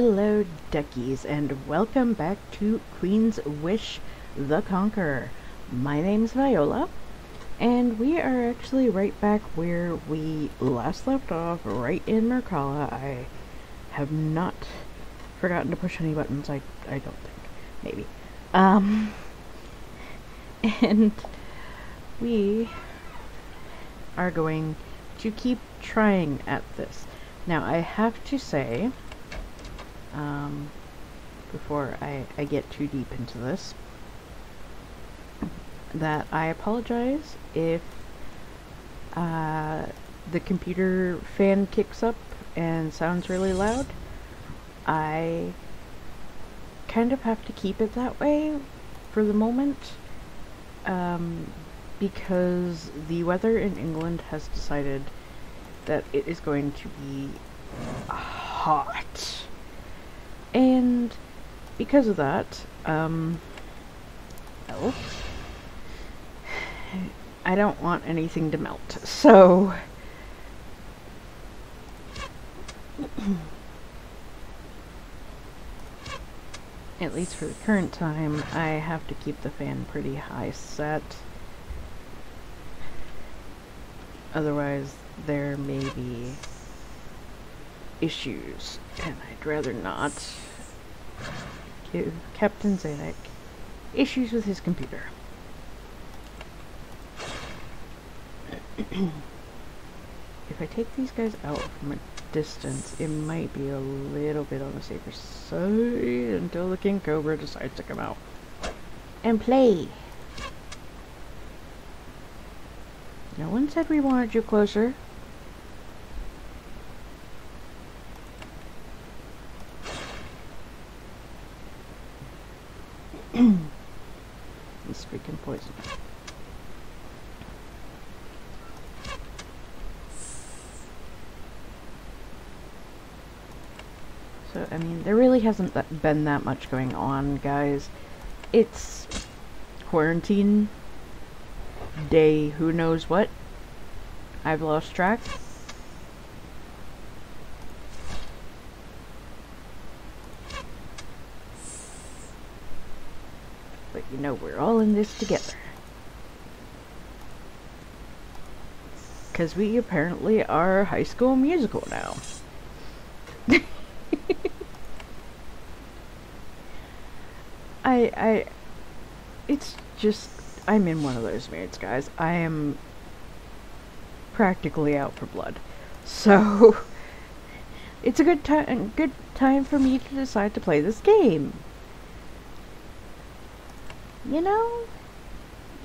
Hello, duckies, and welcome back to Queen's Wish the Conqueror. My name's Viola, and we are actually right back where we last left off, right in Murkhala. I have not forgotten to push any buttons, I, I don't think. Maybe. Um, and we are going to keep trying at this. Now, I have to say, um, before I, I get too deep into this, that I apologize if uh, the computer fan kicks up and sounds really loud. I kind of have to keep it that way for the moment um, because the weather in England has decided that it is going to be hot. And because of that, um, I don't want anything to melt. So, at least for the current time, I have to keep the fan pretty high set. Otherwise, there may be issues, and I'd rather not give Captain Zanuck issues with his computer. if I take these guys out from a distance, it might be a little bit on the safer side until the King Cobra decides to come out and play. No one said we wanted you closer. He's freaking poison. So, I mean, there really hasn't that been that much going on, guys. It's quarantine day who knows what. I've lost track. But you know, we're all in this together. Because we apparently are high school musical now. I, I, it's just, I'm in one of those moods, guys. I am practically out for blood. So, it's a good time, good time for me to decide to play this game. You know?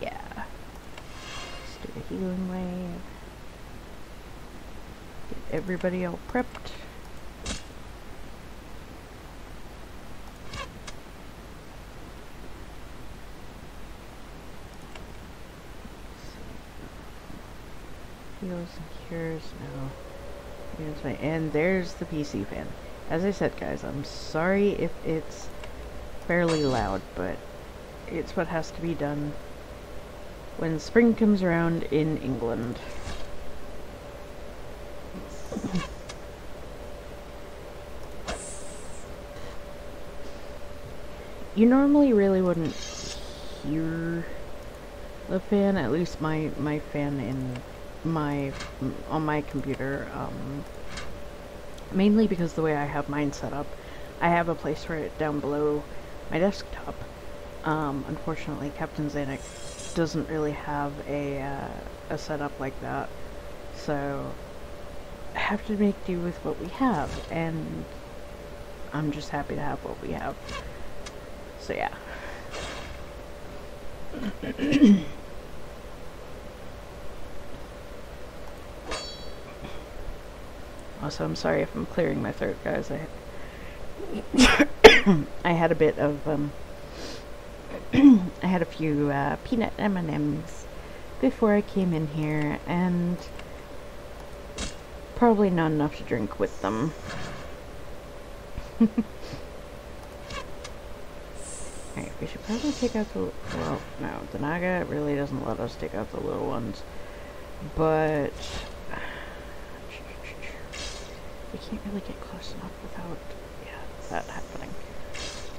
Yeah. Let's do a healing wave. Get everybody all prepped. No. Here's my and there's the PC fan. As I said, guys, I'm sorry if it's fairly loud, but it's what has to be done when spring comes around in England. you normally really wouldn't hear the fan, at least my, my fan in my on my computer um, mainly because the way I have mine set up I have a place for it down below my desktop. Um, unfortunately Captain Zanuck doesn't really have a, uh, a setup like that. So I have to make do with what we have and I'm just happy to have what we have. So yeah Also, I'm sorry if I'm clearing my throat, guys. I I had a bit of um, I had a few uh, peanut M&Ms before I came in here, and probably not enough to drink with them. Alright, we should probably take out the... Well, no, the Naga really doesn't let us take out the little ones. But can't really get close enough without, yeah, that happening.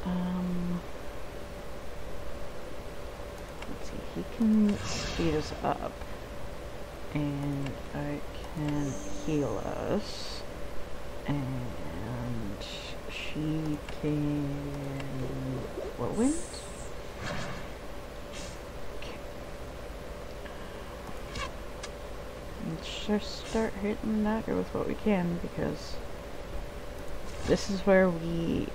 Um, let's see, he can speed us up, and I can heal us, and she can What whirlwind. Okay. Let's just start hitting Naga with what we can because this is where we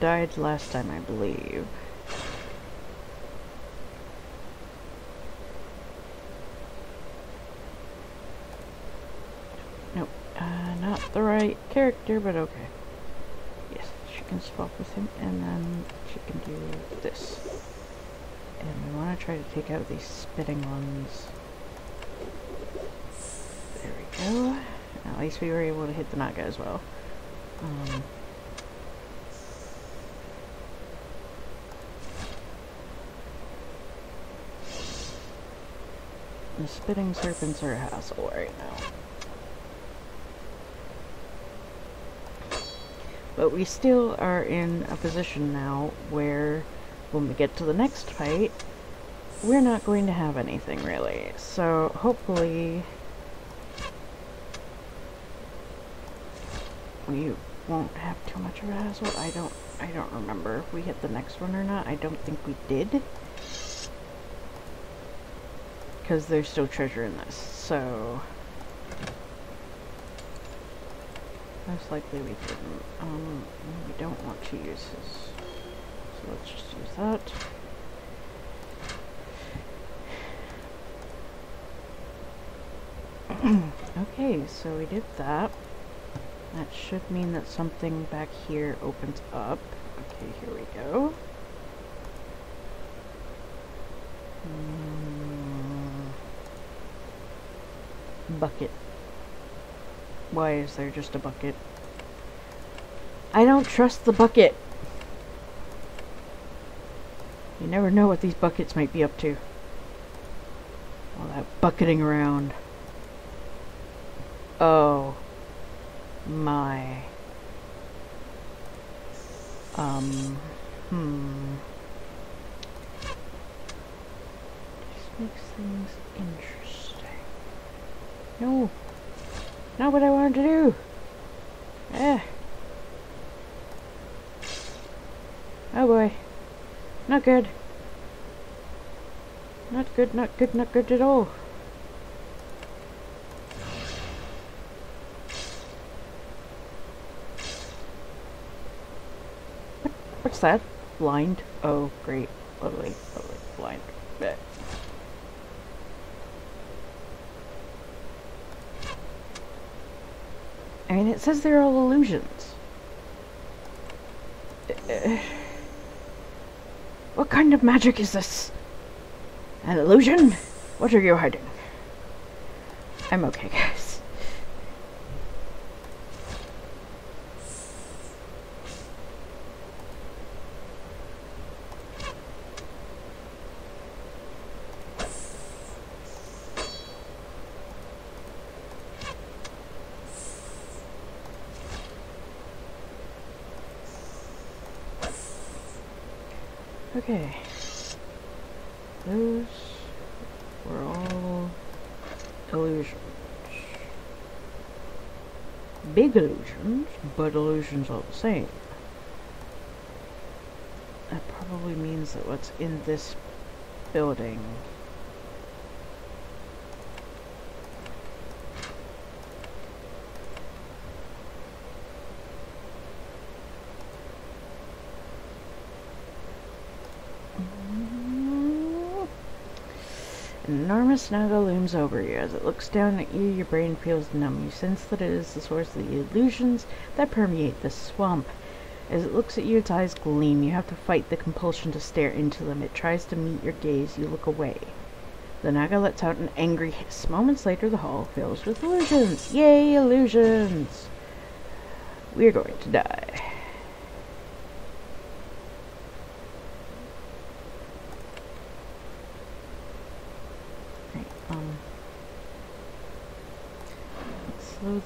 died last time, I believe. Nope, uh, not the right character, but okay. Yes, she can swap with him, and then she can do this. And we want to try to take out these spitting ones. Go. At least we were able to hit the Naga as well. Um, the spitting serpents are a hassle right now. But we still are in a position now where when we get to the next fight, we're not going to have anything really. So hopefully we won't have too much of a hassle. I don't I don't remember if we hit the next one or not. I don't think we did. Because there's still treasure in this, so... Most likely we didn't. Um, we don't want to use this. So let's just use that. okay, so we did that. That should mean that something back here opens up. Okay, here we go. Mm. Bucket. Why is there just a bucket? I don't trust the bucket. You never know what these buckets might be up to. All that bucketing around. Oh my um hmm. This makes things interesting. No. Not what I wanted to do. Eh. Oh boy. Not good. Not good not good not good at all What's that? Blind? Oh, great. Lovely, lovely. Blind. Blech. I mean, it says they're all illusions. Uh, what kind of magic is this? An illusion? What are you hiding? I'm okay, guys. Okay. Those were all illusions. Big illusions, but illusions all the same. That probably means that what's in this building An enormous naga looms over you. As it looks down at you, your brain feels numb. You sense that it is the source of the illusions that permeate this swamp. As it looks at you, its eyes gleam. You have to fight the compulsion to stare into them. It tries to meet your gaze. You look away. The naga lets out an angry hiss. Moments later, the hall fills with illusions. Yay, illusions! We're going to die.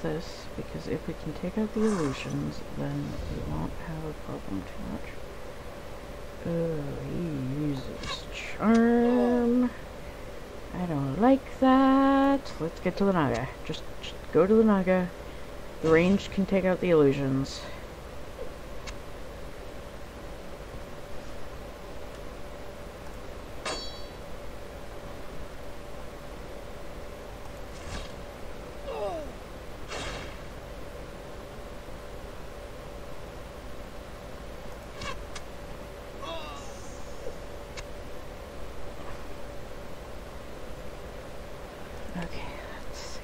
This, because if we can take out the illusions, then we won't have a problem too much. Oh, he uses charm. I don't like that. Let's get to the Naga. Just, just go to the Naga. The range can take out the illusions. Okay, let's see.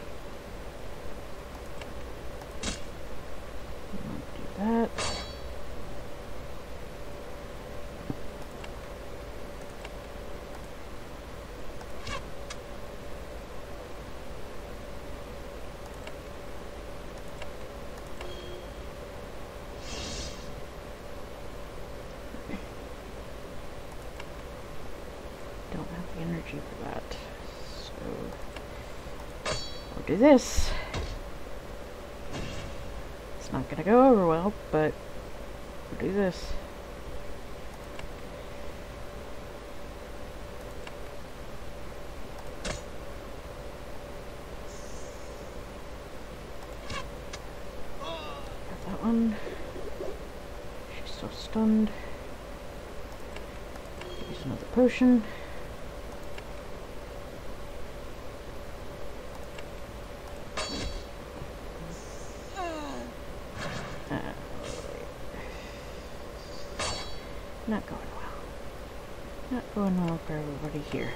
We won't do that. Don't have the energy for that. So We'll do this. It's not gonna go over well, but we'll do this. Got that one. She's so stunned. Use another potion. Uh, not going well. Not going well for everybody here.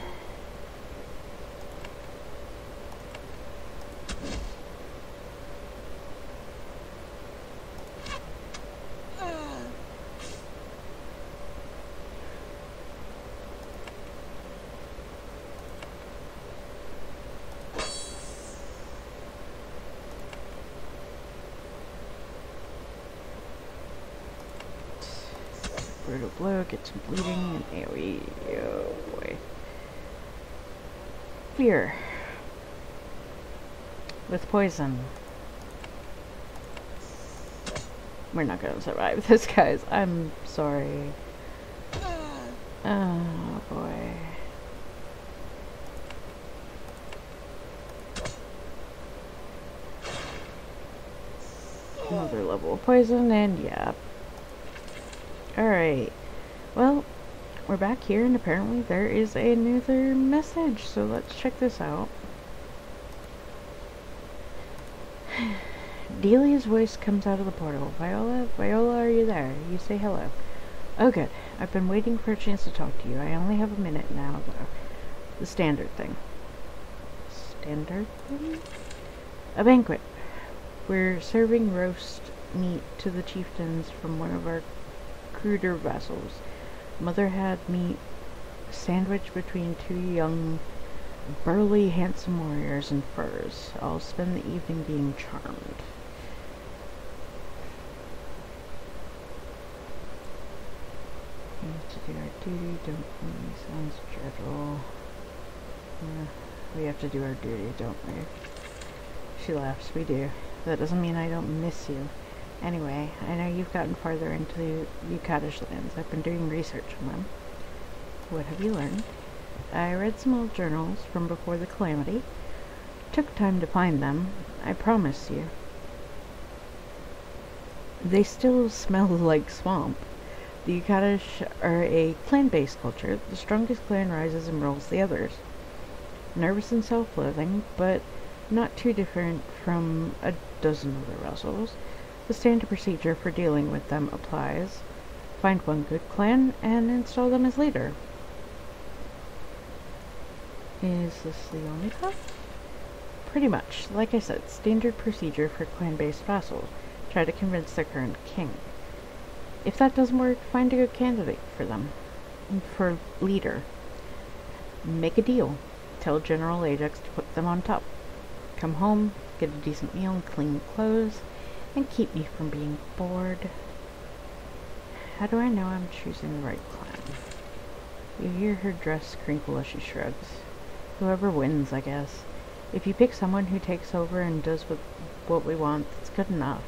Brutal blow, get some bleeding, and AoE. Oh boy. Fear. With poison. We're not gonna survive this, guys. I'm sorry. Oh boy. Another level of poison, and yeah. Alright. We're back here, and apparently there is another message, so let's check this out. Delia's voice comes out of the portal. Viola? Viola, are you there? You say hello. Oh, good. I've been waiting for a chance to talk to you. I only have a minute now, though. The standard thing. Standard thing? A banquet. We're serving roast meat to the chieftains from one of our cruder vessels. Mother had me sandwiched between two young, burly, handsome warriors in furs. I'll spend the evening being charmed. We have to do our duty, don't we? Sounds dreadful. Yeah, we have to do our duty, don't we? She laughs, we do. That doesn't mean I don't miss you. Anyway, I know you've gotten farther into the Yukatish lands. I've been doing research on them. What have you learned? I read some old journals from before the calamity. Took time to find them, I promise you. They still smell like swamp. The Yukatish are a clan-based culture. The strongest clan rises and rules the others. Nervous and self-loathing, but not too different from a dozen other vessels. The standard procedure for dealing with them applies. Find one good clan and install them as leader. Is this the only path? Pretty much. Like I said, standard procedure for clan-based vassals. Try to convince their current king. If that doesn't work, find a good candidate for them. For leader. Make a deal. Tell General Ajax to put them on top. Come home, get a decent meal and clean clothes, and keep me from being bored. How do I know I'm choosing the right clan? You hear her dress crinkle as she shrugs. Whoever wins, I guess. If you pick someone who takes over and does what what we want. It's good enough.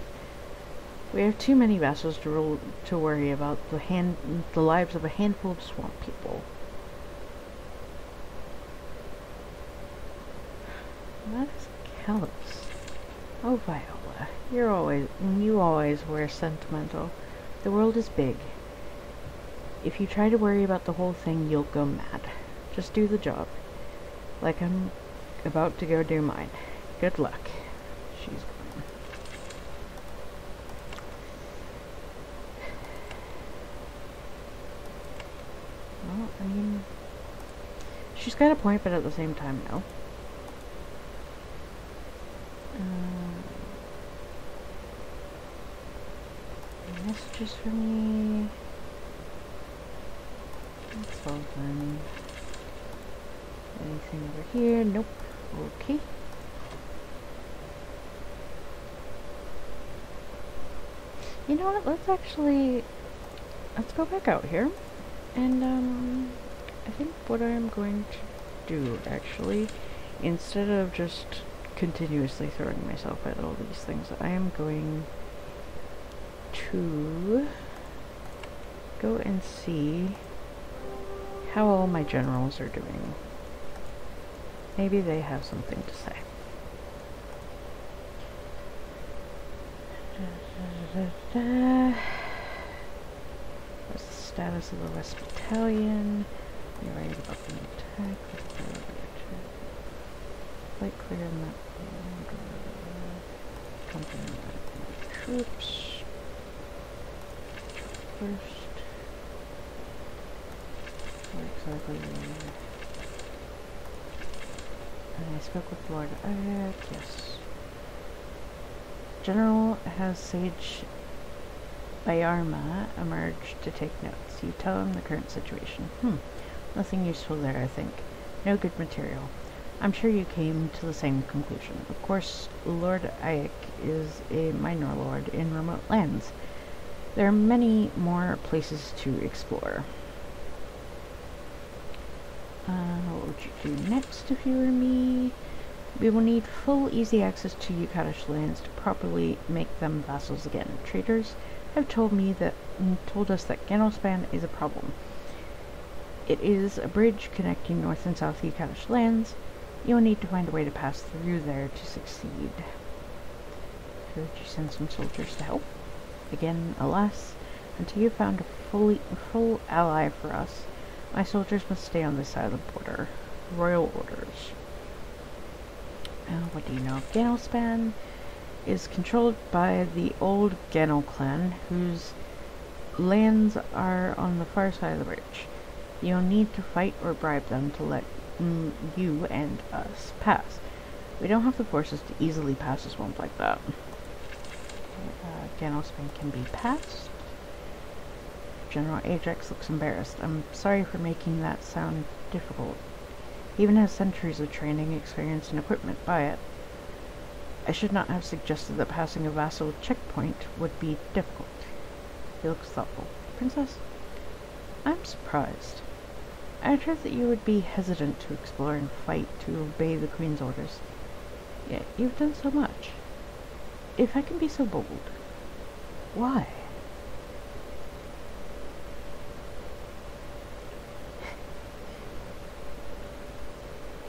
We have too many vassals to rule, to worry about the hand the lives of a handful of swamp people. That is Kalos. Oh, Viola, you're always you always were sentimental. The world is big. If you try to worry about the whole thing, you'll go mad. Just do the job. Like I'm about to go do mine. Good luck. She's gone. Well, I mean, she's got a point, but at the same time, no. Um, messages for me. That's all done. Anything over here? Nope. Okay. You know what? Let's actually let's go back out here, and um, I think what I'm going to do actually, instead of just continuously throwing myself at all these things, I am going to go and see how all my generals are doing. Maybe they have something to say. What's the status of the West Battalion? You're right about the attack. Quite clear map. Company troops. First. Exactly? I spoke with Lord Ayek, yes. General has Sage Bayarma emerged to take notes. You tell him the current situation. Hmm. Nothing useful there, I think. No good material. I'm sure you came to the same conclusion. Of course, Lord Ayek is a minor lord in remote lands. There are many more places to explore. Uh, what would you do next if you were me? We will need full easy access to Ukadish lands to properly make them vassals again. Traders have told me that told us that Ganospan is a problem. It is a bridge connecting north and south Ukadish lands. You will need to find a way to pass through there to succeed. Could you send some soldiers to help? Again, alas, until you found a fully full ally for us, my soldiers must stay on this side of the border. Royal orders. Uh, what do you know of Ganospan? Is controlled by the old Gano clan, whose lands are on the far side of the bridge. You'll need to fight or bribe them to let mm, you and us pass. We don't have the forces to easily pass a swamp like that. Uh, Ganospan can be passed. General Ajax looks embarrassed. I'm sorry for making that sound difficult. Even has centuries of training, experience, and equipment by it. I should not have suggested that passing a vassal checkpoint would be difficult. He looks thoughtful. Princess, I'm surprised. I had heard that you would be hesitant to explore and fight to obey the Queen's orders. Yet you've done so much. If I can be so bold, why?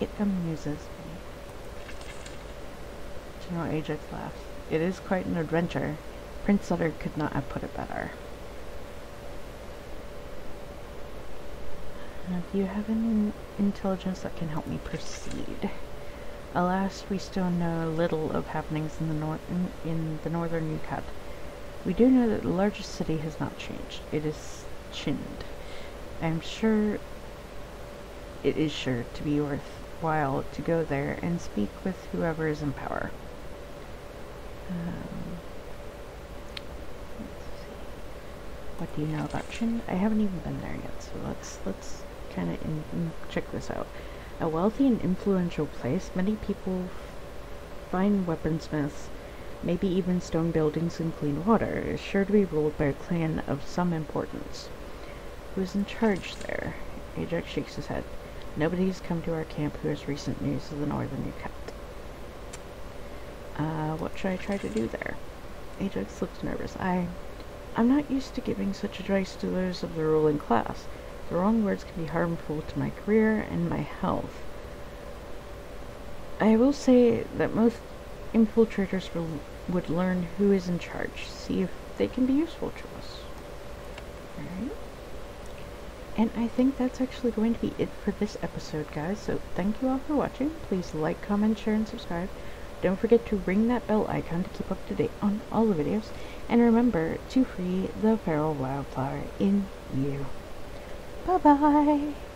It amuses me. General Ajax laughs. It is quite an adventure. Prince Sutter could not have put it better. do you have any intelligence that can help me proceed? Alas, we still know little of happenings in the north in, the northern Ukat. We do know that the largest city has not changed. It is Chind. I am sure it is sure to be worthwhile to go there and speak with whoever is in power. Um, what do you know about Chin? I haven't even been there yet, so let's let's kind of check this out. A wealthy and influential place, many people find weaponsmiths, maybe even stone buildings and clean water, is sure to be ruled by a clan of some importance. Who's in charge there? Ajax shakes his head. Nobody has come to our camp who has recent news of the northern Ukat. Uh, what should I try to do there? Ajax looks nervous. I... I'm not used to giving such advice to those of the ruling class. The wrong words can be harmful to my career and my health. I will say that most infiltrators will, would learn who is in charge, see if they can be useful to us. Alright. And I think that's actually going to be it for this episode, guys. So thank you all for watching. Please like, comment, share, and subscribe. Don't forget to ring that bell icon to keep up to date on all the videos. And remember to free the feral wildflower in you. Bye-bye!